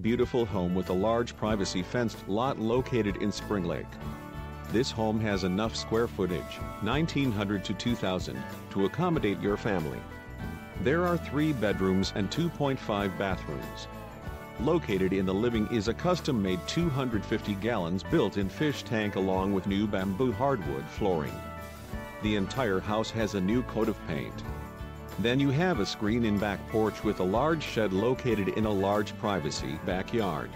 Beautiful home with a large privacy fenced lot located in Spring Lake. This home has enough square footage, 1900 to 2000, to accommodate your family. There are three bedrooms and 2.5 bathrooms. Located in the living is a custom-made 250 gallons built-in fish tank along with new bamboo hardwood flooring. The entire house has a new coat of paint. Then you have a screen in back porch with a large shed located in a large privacy backyard.